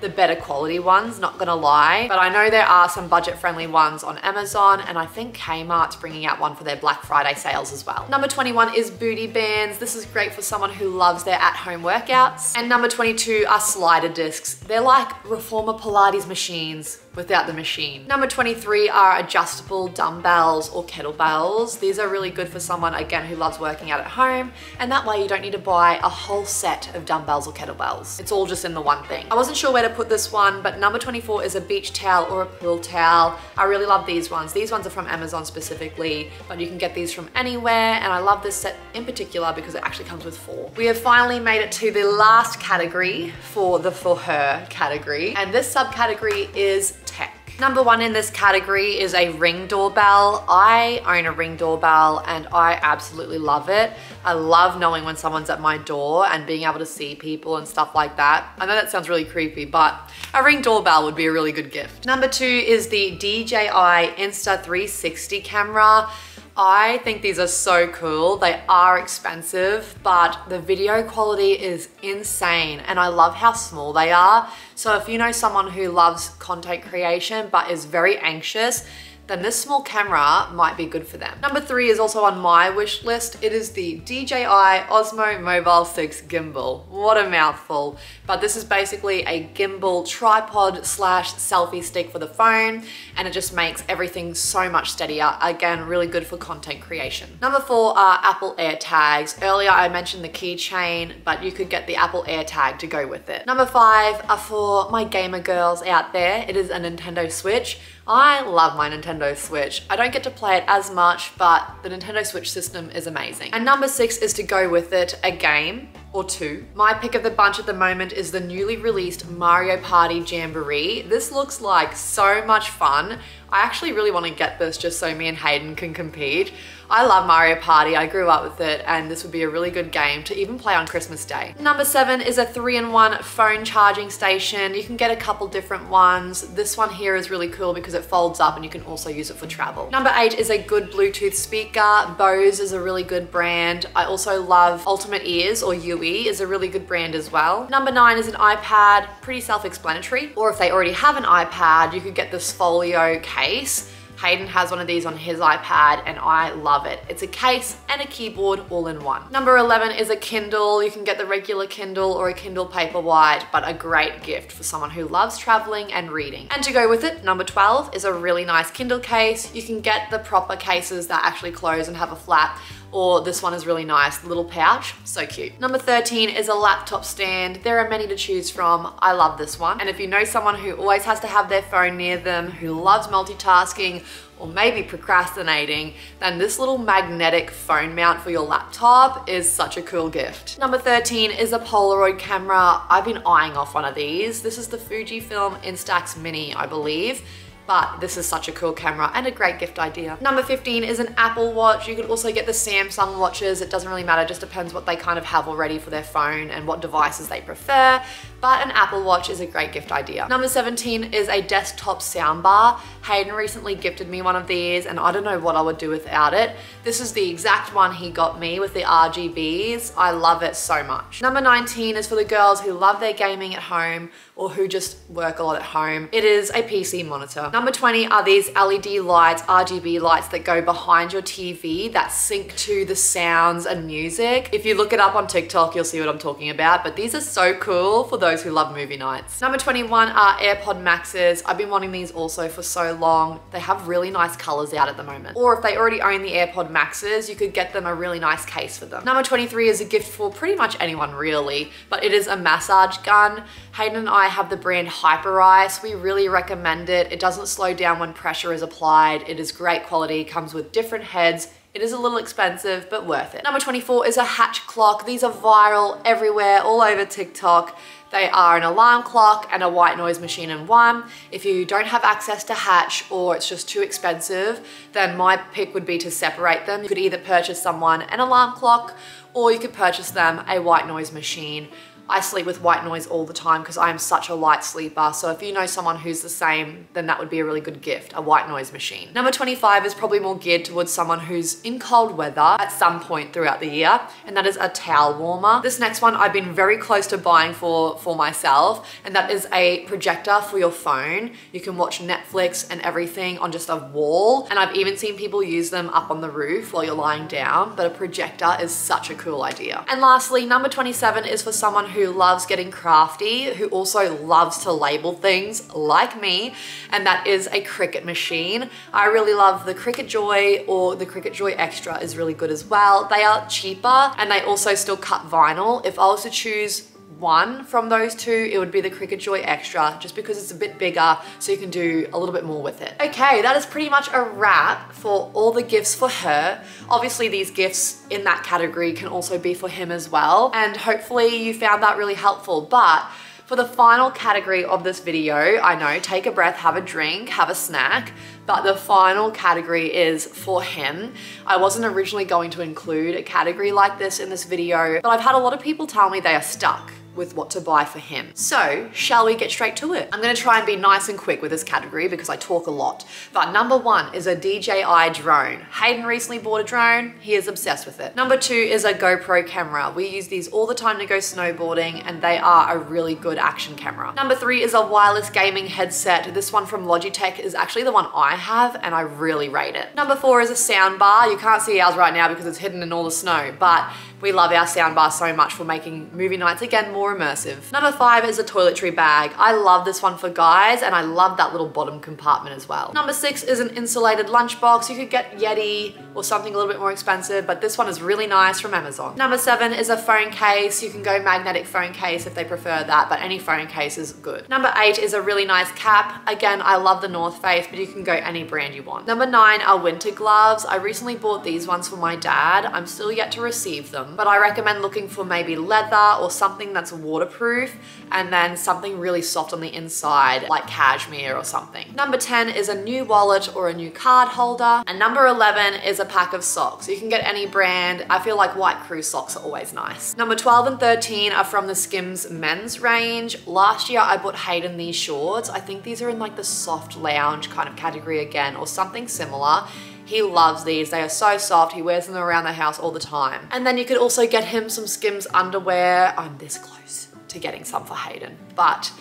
the better quality ones, not gonna lie. But I know there are some budget friendly ones on Amazon and I think Kmart's bringing out one for their Black Friday sales as well. Number 21 is booty bands. This is great for someone who loves their at-home workouts. And number 22 are slider discs. They're like reformer Pilates machines without the machine. Number 23 are adjustable dumbbells or kettlebells. These are really good for someone, again, who loves working out at home. And that way you don't need to buy a whole set of dumbbells or kettlebells. It's all just in the one thing. I wasn't sure where to put this one, but number 24 is a beach towel or a pool towel. I really love these ones. These ones are from Amazon specifically, but you can get these from anywhere. And I love this set in particular because it actually comes with four. We have finally made it to the last category for the for her category. And this subcategory is. Number one in this category is a ring doorbell. I own a ring doorbell and I absolutely love it. I love knowing when someone's at my door and being able to see people and stuff like that. I know that sounds really creepy, but a ring doorbell would be a really good gift. Number two is the DJI Insta360 camera. I think these are so cool. They are expensive, but the video quality is insane and I love how small they are. So if you know someone who loves content creation but is very anxious, then this small camera might be good for them. Number three is also on my wish list. It is the DJI Osmo Mobile 6 gimbal. What a mouthful. But this is basically a gimbal tripod slash selfie stick for the phone and it just makes everything so much steadier. Again, really good for content creation. Number four are Apple AirTags. Earlier I mentioned the keychain, but you could get the Apple AirTag to go with it. Number five are for my gamer girls out there. It is a Nintendo Switch. I love my Nintendo Switch. I don't get to play it as much, but the Nintendo Switch system is amazing. And number six is to go with it, a game or two. My pick of the bunch at the moment is the newly released Mario Party Jamboree. This looks like so much fun. I actually really want to get this just so me and Hayden can compete. I love Mario Party, I grew up with it, and this would be a really good game to even play on Christmas Day. Number seven is a three-in-one phone charging station. You can get a couple different ones. This one here is really cool because it folds up and you can also use it for travel. Number eight is a good Bluetooth speaker. Bose is a really good brand. I also love Ultimate Ears or UE is a really good brand as well. Number nine is an iPad, pretty self-explanatory. Or if they already have an iPad, you could get this folio case Hayden has one of these on his iPad and I love it. It's a case and a keyboard all in one. Number 11 is a Kindle. You can get the regular Kindle or a Kindle Paperwhite, but a great gift for someone who loves traveling and reading. And to go with it, number 12 is a really nice Kindle case. You can get the proper cases that actually close and have a flap or this one is really nice, little pouch, so cute. Number 13 is a laptop stand. There are many to choose from. I love this one. And if you know someone who always has to have their phone near them, who loves multitasking, or maybe procrastinating, then this little magnetic phone mount for your laptop is such a cool gift. Number 13 is a Polaroid camera. I've been eyeing off one of these. This is the Fujifilm Instax Mini, I believe but this is such a cool camera and a great gift idea. Number 15 is an Apple Watch. You could also get the Samsung watches. It doesn't really matter, it just depends what they kind of have already for their phone and what devices they prefer, but an Apple Watch is a great gift idea. Number 17 is a desktop soundbar. Hayden recently gifted me one of these and I don't know what I would do without it. This is the exact one he got me with the RGBs. I love it so much. Number 19 is for the girls who love their gaming at home or who just work a lot at home. It is a PC monitor. Number 20 are these LED lights, RGB lights that go behind your TV that sync to the sounds and music. If you look it up on TikTok, you'll see what I'm talking about, but these are so cool for those who love movie nights. Number 21 are AirPod Maxes. I've been wanting these also for so long. They have really nice colors out at the moment. Or if they already own the AirPod Maxes, you could get them a really nice case for them. Number 23 is a gift for pretty much anyone really, but it is a massage gun. Hayden and I have the brand Hyper Hyperice. We really recommend it. It doesn't slow down when pressure is applied. It is great quality, comes with different heads, it is a little expensive, but worth it. Number 24 is a Hatch clock. These are viral everywhere, all over TikTok. They are an alarm clock and a white noise machine in one. If you don't have access to Hatch or it's just too expensive, then my pick would be to separate them. You could either purchase someone an alarm clock or you could purchase them a white noise machine. I sleep with white noise all the time because I am such a light sleeper. So if you know someone who's the same, then that would be a really good gift, a white noise machine. Number 25 is probably more geared towards someone who's in cold weather at some point throughout the year, and that is a towel warmer. This next one I've been very close to buying for, for myself, and that is a projector for your phone. You can watch Netflix and everything on just a wall, and I've even seen people use them up on the roof while you're lying down, but a projector is such a cool idea. And lastly, number 27 is for someone who loves getting crafty, who also loves to label things like me, and that is a Cricut machine. I really love the Cricut Joy or the Cricut Joy Extra is really good as well. They are cheaper and they also still cut vinyl. If I was to choose one from those two, it would be the Cricut Joy Extra, just because it's a bit bigger, so you can do a little bit more with it. Okay, that is pretty much a wrap for all the gifts for her. Obviously, these gifts in that category can also be for him as well, and hopefully you found that really helpful, but for the final category of this video, I know, take a breath, have a drink, have a snack, but the final category is for him. I wasn't originally going to include a category like this in this video, but I've had a lot of people tell me they are stuck with what to buy for him. So shall we get straight to it? I'm gonna try and be nice and quick with this category because I talk a lot. But number one is a DJI drone. Hayden recently bought a drone. He is obsessed with it. Number two is a GoPro camera. We use these all the time to go snowboarding and they are a really good action camera. Number three is a wireless gaming headset. This one from Logitech is actually the one I have and I really rate it. Number four is a sound bar. You can't see ours right now because it's hidden in all the snow, but we love our soundbar so much for making movie nights again more immersive. Number five is a toiletry bag. I love this one for guys and I love that little bottom compartment as well. Number six is an insulated lunchbox. You could get Yeti or something a little bit more expensive, but this one is really nice from Amazon. Number seven is a phone case. You can go magnetic phone case if they prefer that, but any phone case is good. Number eight is a really nice cap. Again, I love the North Face, but you can go any brand you want. Number nine are winter gloves. I recently bought these ones for my dad. I'm still yet to receive them but I recommend looking for maybe leather or something that's waterproof and then something really soft on the inside like cashmere or something. Number 10 is a new wallet or a new card holder. And number 11 is a pack of socks. You can get any brand. I feel like White Crew socks are always nice. Number 12 and 13 are from the Skims men's range. Last year I bought Hayden these shorts. I think these are in like the soft lounge kind of category again or something similar. He loves these. They are so soft. He wears them around the house all the time. And then you could also get him some Skims underwear. I'm this close to getting some for Hayden, but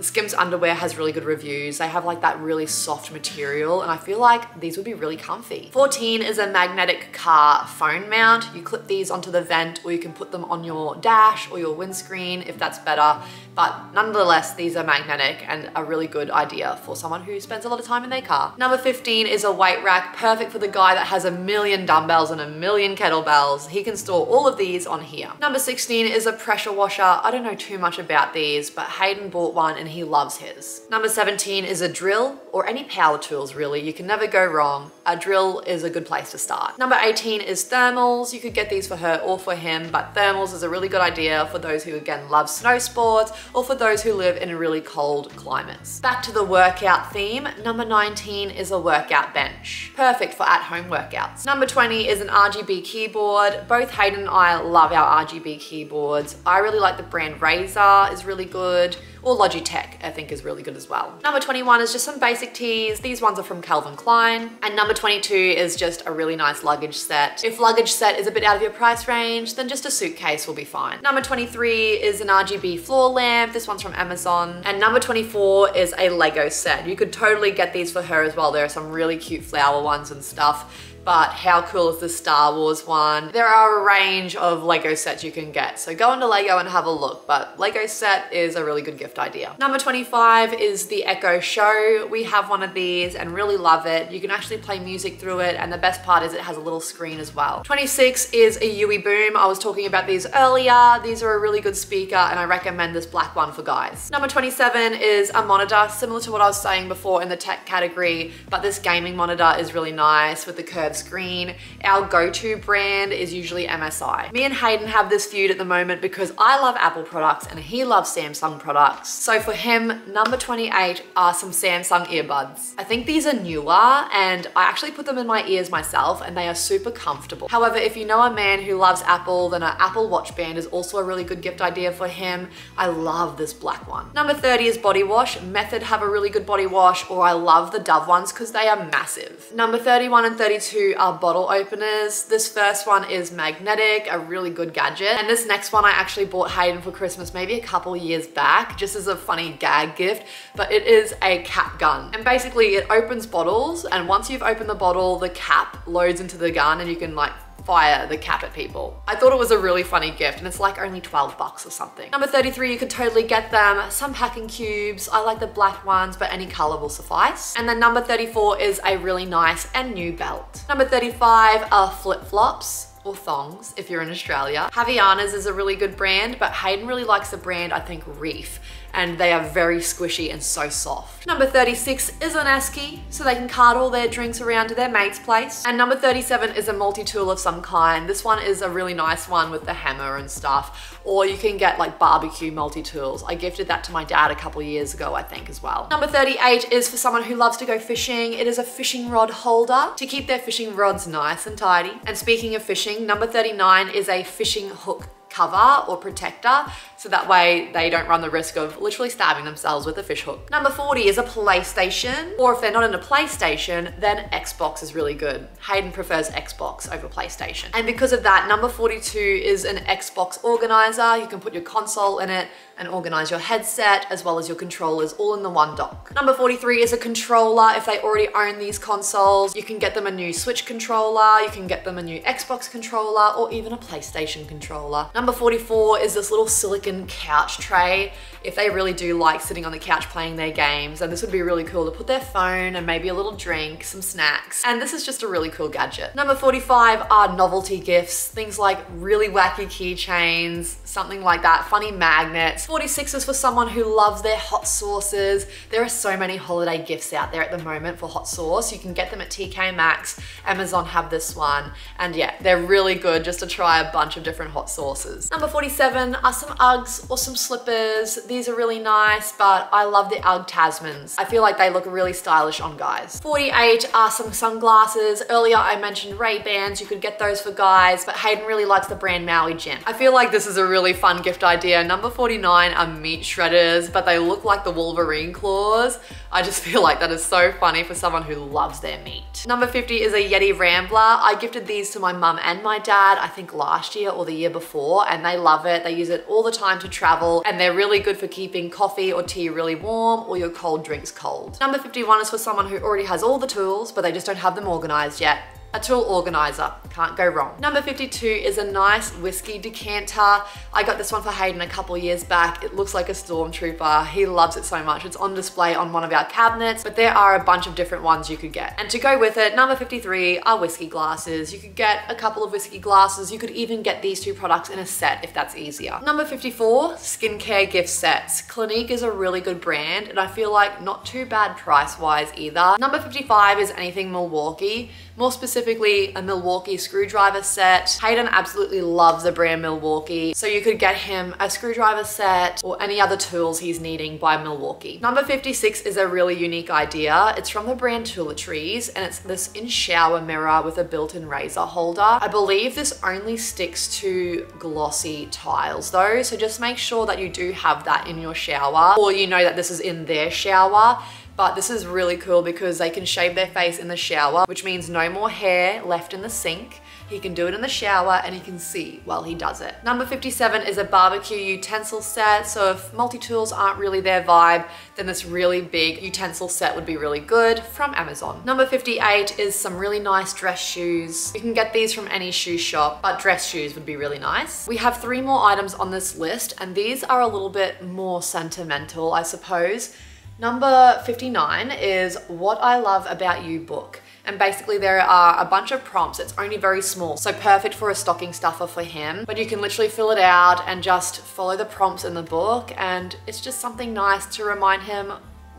Skims underwear has really good reviews. They have like that really soft material and I feel like these would be really comfy. 14 is a magnetic car phone mount. You clip these onto the vent or you can put them on your dash or your windscreen if that's better. But nonetheless, these are magnetic and a really good idea for someone who spends a lot of time in their car. Number 15 is a weight rack, perfect for the guy that has a million dumbbells and a million kettlebells. He can store all of these on here. Number 16 is a pressure washer. I don't know too much about these, but Hayden bought one and he loves his. Number 17 is a drill or any power tools really. You can never go wrong. A drill is a good place to start. Number 18 is thermals. You could get these for her or for him, but thermals is a really good idea for those who again love snow sports or for those who live in really cold climates. Back to the workout theme, number 19 is a workout bench. Perfect for at-home workouts. Number 20 is an RGB keyboard. Both Hayden and I love our RGB keyboards. I really like the brand Razer is really good or Logitech I think is really good as well. Number 21 is just some basic tees. These ones are from Calvin Klein. And number 22 is just a really nice luggage set. If luggage set is a bit out of your price range, then just a suitcase will be fine. Number 23 is an RGB floor lamp. This one's from Amazon. And number 24 is a Lego set. You could totally get these for her as well. There are some really cute flower ones and stuff but how cool is the Star Wars one? There are a range of Lego sets you can get. So go into Lego and have a look, but Lego set is a really good gift idea. Number 25 is the Echo Show. We have one of these and really love it. You can actually play music through it and the best part is it has a little screen as well. 26 is a UE Boom. I was talking about these earlier. These are a really good speaker and I recommend this black one for guys. Number 27 is a monitor, similar to what I was saying before in the tech category, but this gaming monitor is really nice with the curved screen. Our go-to brand is usually MSI. Me and Hayden have this feud at the moment because I love Apple products and he loves Samsung products. So for him, number 28 are some Samsung earbuds. I think these are newer and I actually put them in my ears myself and they are super comfortable. However, if you know a man who loves Apple, then an Apple Watch band is also a really good gift idea for him. I love this black one. Number 30 is body wash. Method have a really good body wash or I love the Dove ones because they are massive. Number 31 and 32 are bottle openers. This first one is magnetic, a really good gadget. And this next one I actually bought Hayden for Christmas maybe a couple years back, just as a funny gag gift, but it is a cap gun. And basically it opens bottles and once you've opened the bottle, the cap loads into the gun and you can like fire the cap at people. I thought it was a really funny gift and it's like only 12 bucks or something. Number 33, you can totally get them. Some packing cubes. I like the black ones, but any color will suffice. And then number 34 is a really nice and new belt. Number 35 are flip-flops or thongs if you're in Australia. Havaianas is a really good brand, but Hayden really likes the brand, I think, Reef and they are very squishy and so soft. Number 36 is an esky, so they can cart all their drinks around to their mate's place. And number 37 is a multi-tool of some kind. This one is a really nice one with the hammer and stuff, or you can get like barbecue multi-tools. I gifted that to my dad a couple years ago, I think as well. Number 38 is for someone who loves to go fishing. It is a fishing rod holder to keep their fishing rods nice and tidy. And speaking of fishing, number 39 is a fishing hook cover or protector so that way they don't run the risk of literally stabbing themselves with a fish hook. Number 40 is a PlayStation, or if they're not in a PlayStation, then Xbox is really good. Hayden prefers Xbox over PlayStation. And because of that, number 42 is an Xbox organizer. You can put your console in it and organize your headset as well as your controllers all in the one dock. Number 43 is a controller. If they already own these consoles, you can get them a new Switch controller, you can get them a new Xbox controller, or even a PlayStation controller. Number 44 is this little silicon couch tray. If they really do like sitting on the couch playing their games, and this would be really cool to put their phone and maybe a little drink, some snacks. And this is just a really cool gadget. Number 45 are novelty gifts, things like really wacky keychains, something like that, funny magnets. 46 is for someone who loves their hot sauces. There are so many holiday gifts out there at the moment for hot sauce. You can get them at TK Maxx, Amazon have this one. And yeah, they're really good just to try a bunch of different hot sauces. Number 47 are some Uggs or some slippers. These are really nice, but I love the Ugg Tasmans. I feel like they look really stylish on guys. 48 are some sunglasses. Earlier I mentioned Ray-Bans. You could get those for guys, but Hayden really likes the brand Maui Jim. I feel like this is a really fun gift idea. Number 49 are meat shredders, but they look like the Wolverine claws. I just feel like that is so funny for someone who loves their meat. Number 50 is a Yeti Rambler. I gifted these to my mum and my dad, I think last year or the year before, and they love it. They use it all the time to travel, and they're really good for keeping coffee or tea really warm or your cold drinks cold. Number 51 is for someone who already has all the tools, but they just don't have them organized yet a tool organizer, can't go wrong. Number 52 is a nice whiskey decanter. I got this one for Hayden a couple years back. It looks like a stormtrooper. He loves it so much. It's on display on one of our cabinets, but there are a bunch of different ones you could get. And to go with it, number 53 are whiskey glasses. You could get a couple of whiskey glasses. You could even get these two products in a set if that's easier. Number 54, skincare gift sets. Clinique is a really good brand and I feel like not too bad price-wise either. Number 55 is anything Milwaukee more specifically a Milwaukee screwdriver set. Hayden absolutely loves the brand Milwaukee, so you could get him a screwdriver set or any other tools he's needing by Milwaukee. Number 56 is a really unique idea. It's from the brand ToiletTree and it's this in shower mirror with a built-in razor holder. I believe this only sticks to glossy tiles though, so just make sure that you do have that in your shower or you know that this is in their shower but this is really cool because they can shave their face in the shower, which means no more hair left in the sink. He can do it in the shower and he can see while he does it. Number 57 is a barbecue utensil set. So if multi-tools aren't really their vibe, then this really big utensil set would be really good from Amazon. Number 58 is some really nice dress shoes. You can get these from any shoe shop, but dress shoes would be really nice. We have three more items on this list and these are a little bit more sentimental, I suppose. Number 59 is What I Love About You book. And basically there are a bunch of prompts. It's only very small, so perfect for a stocking stuffer for him. But you can literally fill it out and just follow the prompts in the book. And it's just something nice to remind him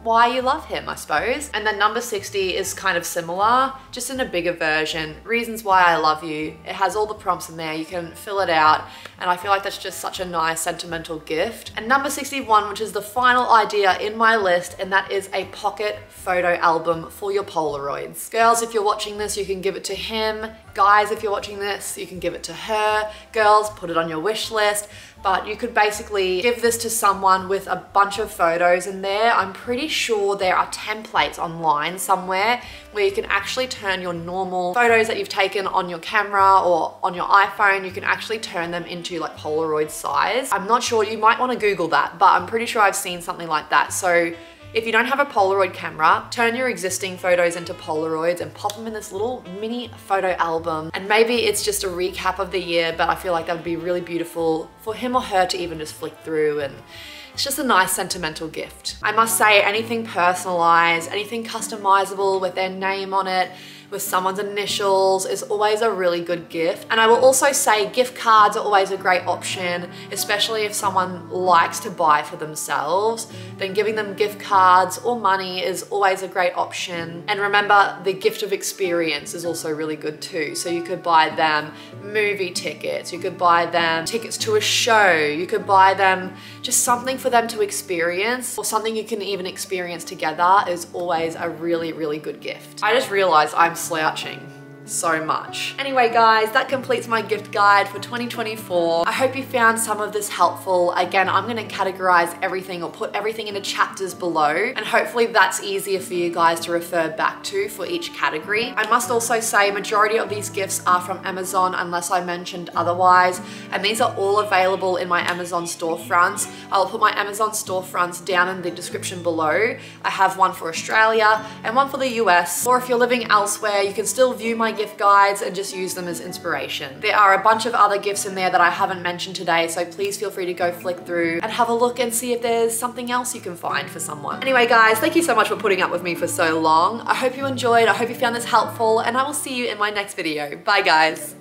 why you love him, I suppose. And then number 60 is kind of similar, just in a bigger version. Reasons why I love you. It has all the prompts in there. You can fill it out. And I feel like that's just such a nice sentimental gift. And number 61, which is the final idea in my list, and that is a pocket photo album for your Polaroids. Girls, if you're watching this, you can give it to him. Guys, if you're watching this, you can give it to her. Girls, put it on your wish list but you could basically give this to someone with a bunch of photos in there. I'm pretty sure there are templates online somewhere where you can actually turn your normal photos that you've taken on your camera or on your iPhone, you can actually turn them into like Polaroid size. I'm not sure, you might want to Google that, but I'm pretty sure I've seen something like that. So if you don't have a Polaroid camera, turn your existing photos into Polaroids and pop them in this little mini photo album. And maybe it's just a recap of the year, but I feel like that would be really beautiful for him or her to even just flick through and it's just a nice sentimental gift. I must say anything personalized, anything customizable with their name on it, with someone's initials is always a really good gift. And I will also say gift cards are always a great option, especially if someone likes to buy for themselves, then giving them gift cards or money is always a great option. And remember, the gift of experience is also really good too. So you could buy them movie tickets, you could buy them tickets to a show, you could buy them just something for them to experience or something you can even experience together is always a really, really good gift. I just realized I'm slouching so much. Anyway guys, that completes my gift guide for 2024. I hope you found some of this helpful. Again, I'm gonna categorize everything or put everything into chapters below and hopefully that's easier for you guys to refer back to for each category. I must also say majority of these gifts are from Amazon unless I mentioned otherwise and these are all available in my Amazon storefronts. I'll put my Amazon storefronts down in the description below. I have one for Australia and one for the US or if you're living elsewhere you can still view my gift guides and just use them as inspiration. There are a bunch of other gifts in there that I haven't mentioned today, so please feel free to go flick through and have a look and see if there's something else you can find for someone. Anyway guys, thank you so much for putting up with me for so long. I hope you enjoyed, I hope you found this helpful, and I will see you in my next video. Bye guys.